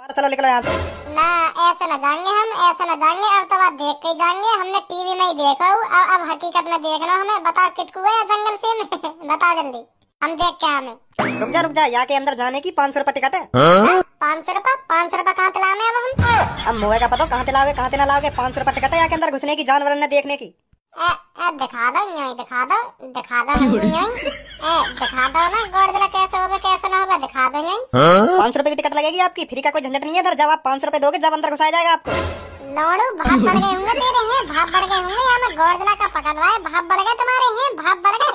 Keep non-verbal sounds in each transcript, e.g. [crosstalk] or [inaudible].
हमारा चलो निकलो यहाँ से ना ऐसे ना जाएँगे हम ऐसे ना जाएँगे अब तो बात देख के ही जाएँगे हमने टीवी में ही देखा हूँ अब अब हकीकत में देखना हमें बताओ किटकू है जंगल से में [laughs] बताओ जल्दी हम देख के हमें। रुक जा रुक जा यहाँ के अंदर जाने की पाँच सौ रुपए टिकट है। पाँच सौ रूपया पाँच सौ रूपया कहाँ तलाने अब हम? अब मोए का पता कहाँ से लाओगे कहाँ ना लाओगे पाँच सौ रुपए टिकट है यहाँ के अंदर घुसने की जानवर ने देखने की। ए, ए, दिखा दो यहीं दिखा दो दिखा दो यहीं ए, दिखा दो ना गोड़ कैसे होगा कैसे ना होगा दिखा दो यहीं पाँच सौ रुपए की टिकट लगेगी आपकी। फ्री का कोई झंझट नहीं है इधर। जब आप पाँच सौ रुपए दोगे जब अंदर घुसाया जाएगा आपको। लोड़ू भाप बढ़ गए होंगे तेरे हैं भाप बढ़ गए होंगे यहाँ में का पकड़ रहा है। भाप बढ़ गए तुम्हारे हैं भाप बढ़ गए।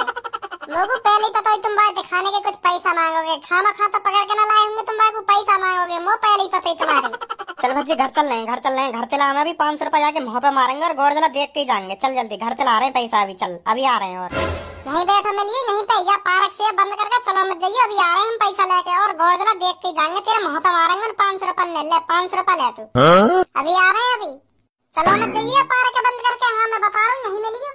लोगों पहले पता है तुम बात दिखाने के कुछ पैसा मांगोगे। खाना खा तो पकड़ के ना लाए होंगे तुम को पैसा मांगोगे। मुँह पहले ही पता है तुम्हारे। चल भज्जी घर चल रहे हैं घर चल रहे हैं। घर चला हमें भी पाँच सौ रुपए जाके मुँह पे मारेंगे और गोड़ जला देख के ही जाएँगे। चल जल्दी घर चला रहे हैं पैसा अभी चल अभी आ रहे हैं और। यहीं बैठो मिलिए यहीं पे या पार्क से बंद करके चलो मत जाइए अभी आ रहे हैं हम पैसा लेके और गोड़ जला देख के जाएँगे तेरे मुँह पे मारेंगे पाँच सौ रुपए ले ले पाँच सौ रुपए ले तू। अभी आ रहे हैं अभी? चलो मत जाइए पार्क बंद करके हाँ मैं बता रहा हूँ नहीं मिलिए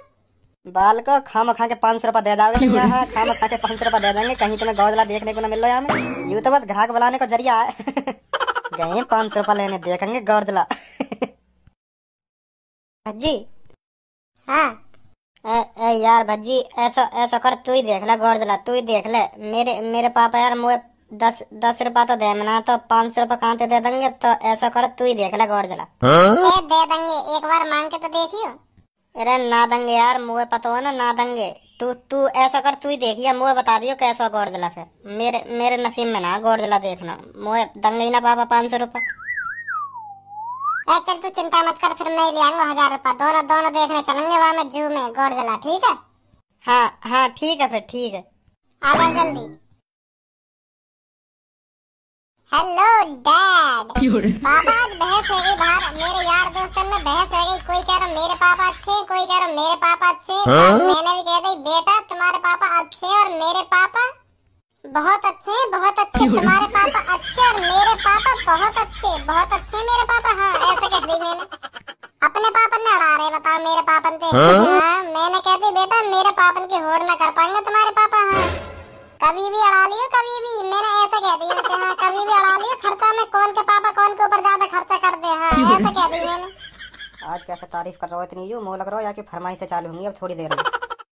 बाल को खाम खा के पाँच सौ रुपए दे दोगे यहाँ खाम खा के पाँच सौ रुपए दे देंगे कहीं तुम्हें गौजला देखने को ना मिल रहा है हमें। यूँ तो बस ग्राहक बुलाने को ज़रिया है। [laughs] गए पाँच सौ रुपए लेने देखेंगे गौजला भज्जी [laughs] हाँ। ए, ए यार भज्जी ऐसा ऐसा कर तू ही देख ले गौरजला तू ही देख ले। मेरे मेरे पापा यार मुझे दस दस रुपया तो दे मना तो पाँच सौ रुपया कहाँ से दे देंगे? तो ऐसा कर तू ही देख ले गौरजला ए, दे देंगे एक बार मांग के तो देखियो। अरे ना देंगे यार मुझे पता हो ना ना देंगे। तू तू ऐसा कर तू ही देखिए मुझे बता दियो कैसा गौर गौरजला फिर। मेरे मेरे नसीब में ना गौर गौरजला देखना। मुझे देंगे ही ना पापा पाँच सौ रुपया। ए चल तू चिंता मत कर फिर मैं ले आऊँगा हज़ार रुपया। दोनों दोनों देखने चलेंगे वहाँ में जू में गोड़ जला ठीक है? हाँ हाँ ठीक है फिर ठीक है। आ जाओ जल्दी। हेलो डैड पापा आज बहस हो गई बाहर मेरे यार दोस्तों में बहस हो गई। कोई कह रहा मेरे पापा अच्छे कोई कह रहा मेरे पापा अच्छे हैं। मैंने भी कह दी बेटा तुम्हारे पापा अच्छे और मेरे पापा बहुत अच्छे बहुत अच्छे तुम्हारे पापा अच्छे और मेरे पापा बहुत अच्छे बहुत अच्छे मेरे पापा। हाँ अपने पापन ने अड़ा रहे बताओ मेरे पापन पे। हाँ? मैंने कह दी बेटा मेरे पापन की होड़ ना कर पाएँगे तुम्हारे पापा हाँ। कभी भी अड़ा लियो कभी भी। मैंने ऐसा कह दिया कि हाँ कभी भी अड़ा लियो खर्चा में कौन के पापा कौन के ऊपर ज़्यादा खर्चा कर दे। हाँ ऐसा कह दी मैंने। आज कैसे तारीफ़ कर रहा हो इतनी? यू मोह लग रहा हो या कि फरमाइश से चालू होंगी अब थोड़ी देर में।